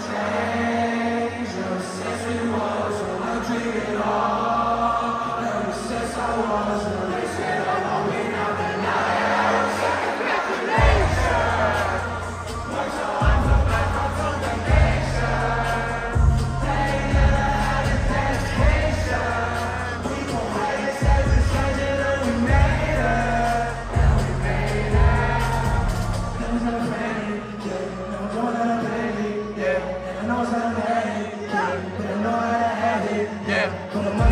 angels, says he was, when I dream it all, I was. 그런 말